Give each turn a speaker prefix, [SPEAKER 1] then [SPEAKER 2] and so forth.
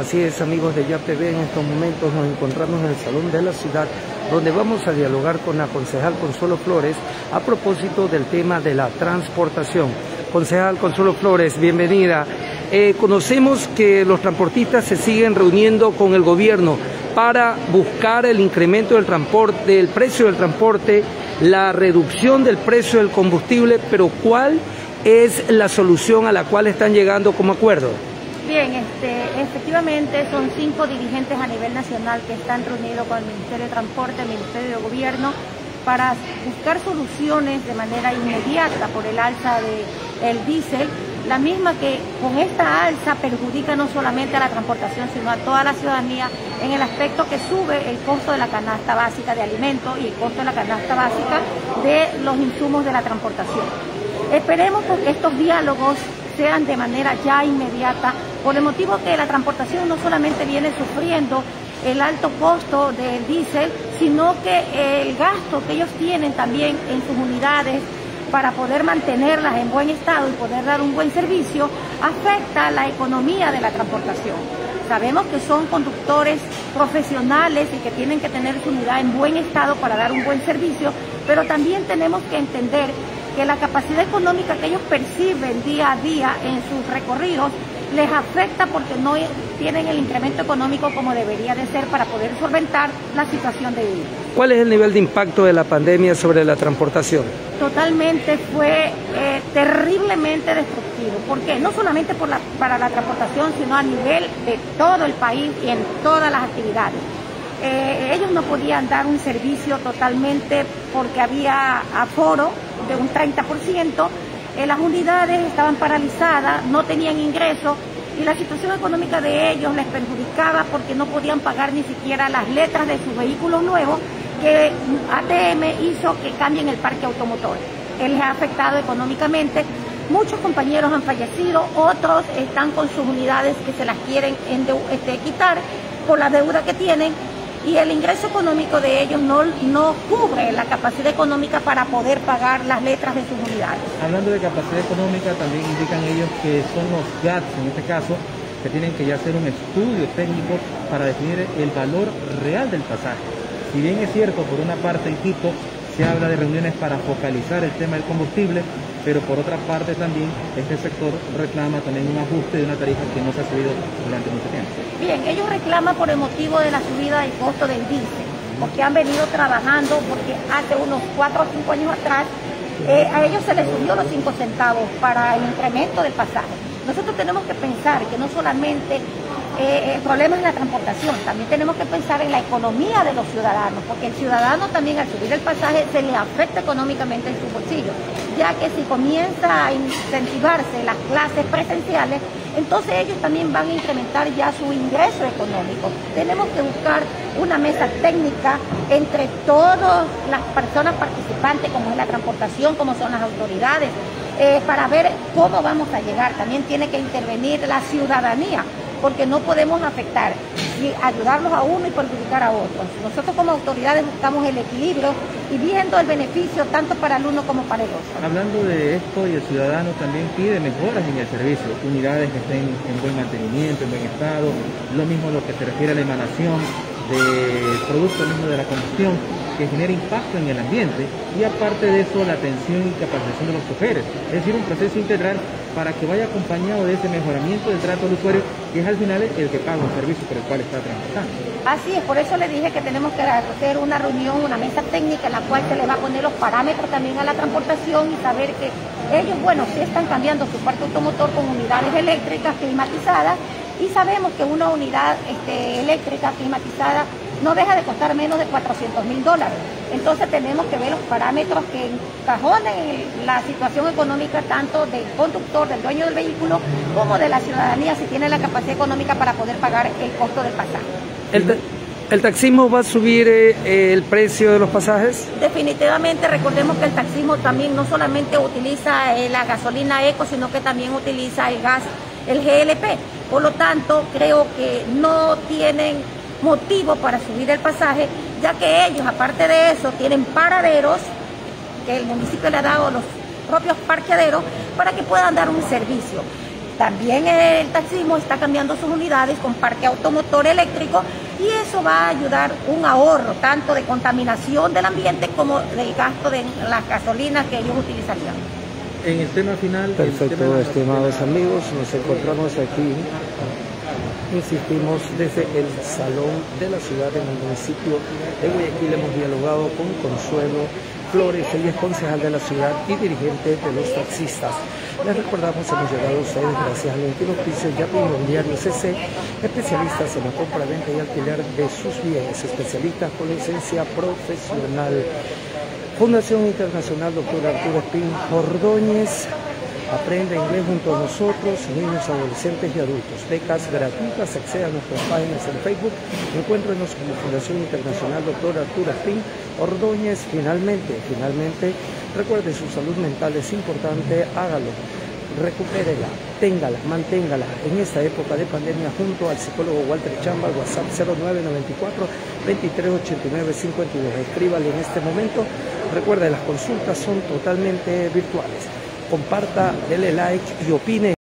[SPEAKER 1] Así es, amigos de YAPB, en estos momentos nos encontramos en el Salón de la Ciudad, donde vamos a dialogar con la concejal Consuelo Flores a propósito del tema de la transportación. Concejal Consuelo Flores, bienvenida. Eh, conocemos que los transportistas se siguen reuniendo con el gobierno para buscar el incremento del transporte, del precio del transporte, la reducción del precio del combustible, pero ¿cuál es la solución a la cual están llegando como acuerdo?
[SPEAKER 2] Bien, este, efectivamente son cinco dirigentes a nivel nacional que están reunidos con el Ministerio de Transporte, el Ministerio de Gobierno, para buscar soluciones de manera inmediata por el alza del diésel, la misma que con esta alza perjudica no solamente a la transportación, sino a toda la ciudadanía en el aspecto que sube el costo de la canasta básica de alimentos y el costo de la canasta básica de los insumos de la transportación. Esperemos que estos diálogos sean de manera ya inmediata, por el motivo que la transportación no solamente viene sufriendo el alto costo del diésel, sino que el gasto que ellos tienen también en sus unidades para poder mantenerlas en buen estado y poder dar un buen servicio, afecta la economía de la transportación. Sabemos que son conductores profesionales y que tienen que tener su unidad en buen estado para dar un buen servicio, pero también tenemos que entender que la capacidad económica que ellos perciben día a día en sus recorridos les afecta porque no tienen el incremento económico como debería de ser para poder solventar la situación de ellos.
[SPEAKER 1] ¿Cuál es el nivel de impacto de la pandemia sobre la transportación?
[SPEAKER 2] Totalmente fue eh, terriblemente destructivo, porque no solamente por la, para la transportación, sino a nivel de todo el país y en todas las actividades. Eh, ellos no podían dar un servicio totalmente porque había aforo de un 30%, eh, las unidades estaban paralizadas, no tenían ingresos y la situación económica de ellos les perjudicaba porque no podían pagar ni siquiera las letras de sus vehículos nuevos que ATM hizo que cambien el parque automotor. Él les ha afectado económicamente. Muchos compañeros han fallecido, otros están con sus unidades que se las quieren este, quitar por la deuda que tienen y el ingreso económico de ellos no, no cubre la capacidad económica para poder pagar las letras de sus unidades.
[SPEAKER 3] Hablando de capacidad económica, también indican ellos que son los GATS, en este caso, que tienen que ya hacer un estudio técnico para definir el valor real del pasaje. Si bien es cierto, por una parte en Quito se habla de reuniones para focalizar el tema del combustible, pero por otra parte también este sector reclama también un ajuste de una tarifa que no se ha subido durante mucho tiempo.
[SPEAKER 2] Bien, ellos reclaman por el motivo de la subida del costo del diésel, porque han venido trabajando, porque hace unos 4 o 5 años atrás eh, a ellos se les subió los 5 centavos para el incremento del pasaje. Nosotros tenemos que pensar que no solamente eh, el problema es la transportación, también tenemos que pensar en la economía de los ciudadanos, porque el ciudadano también al subir el pasaje se le afecta económicamente en su bolsillo, ya que si comienza a incentivarse las clases presenciales, entonces ellos también van a incrementar ya su ingreso económico. Tenemos que buscar una mesa técnica entre todas las personas participantes, como es la transportación, como son las autoridades, eh, para ver cómo vamos a llegar. También tiene que intervenir la ciudadanía porque no podemos afectar y ayudarlos a uno y perjudicar a otros. Nosotros como autoridades buscamos el equilibrio y viendo el beneficio tanto para el uno como para el otro.
[SPEAKER 3] Hablando de esto y el ciudadano también pide mejoras en el servicio, unidades que estén en buen mantenimiento, en buen estado, lo mismo lo que se refiere a la emanación del producto mismo de la combustión que genera impacto en el ambiente y aparte de eso la atención y capacitación de los choferes. Es decir, un proceso integral para que vaya acompañado de ese mejoramiento del trato al usuario, que es al final el que paga un servicio por el cual está transportando.
[SPEAKER 2] Así es, por eso le dije que tenemos que hacer una reunión, una mesa técnica en la cual se le va a poner los parámetros también a la transportación y saber que ellos, bueno, sí están cambiando su parque automotor con unidades eléctricas climatizadas y sabemos que una unidad este, eléctrica climatizada no deja de costar menos de 400 mil dólares. Entonces tenemos que ver los parámetros que encajonen la situación económica tanto del conductor, del dueño del vehículo, como de la ciudadanía si tiene la capacidad económica para poder pagar el costo del pasaje.
[SPEAKER 1] ¿El, taxismo va a subir eh, el precio de los pasajes?
[SPEAKER 2] Definitivamente, recordemos que el taxismo también no solamente utiliza eh, la gasolina eco, sino que también utiliza el gas, el GLP. Por lo tanto, creo que no tienen motivo para subir el pasaje, ya que ellos, aparte de eso, tienen paraderos que el municipio le ha dado los propios parqueaderos para que puedan dar un servicio. También el taxismo está cambiando sus unidades con parque automotor eléctrico y eso va a ayudar un ahorro tanto de contaminación del ambiente como del gasto de las gasolinas que ellos utilizarían.
[SPEAKER 3] En el tema final...
[SPEAKER 1] Perfecto, estimados amigos, nos encontramos aquí insistimos desde el Salón de la Ciudad en el municipio de Guayaquil. Hemos dialogado con Consuelo Flores, ella es concejal de la ciudad y dirigente de los taxistas. Les recordamos, hemos llegado a ustedes gracias al 21 piso Yapi Inmobiliario CC, especialistas en la compra, venta y alquiler de sus bienes, especialistas con licencia profesional. Fundación Internacional Doctor Arturo Espín Ordóñez, Aprende inglés junto a nosotros, niños, adolescentes y adultos. Becas gratuitas, acceda a nuestras páginas en Facebook. Encuéntrenos como Fundación Internacional Doctor Arturo Espín Ordóñez. Finalmente, finalmente, recuerde su salud mental es importante, hágalo. Recupérela, téngala, manténgala en esta época de pandemia junto al psicólogo Walter Chamba, WhatsApp 0994 2389 52. Escríbale en este momento. Recuerde, las consultas son totalmente virtuales comparta, dele like y opine.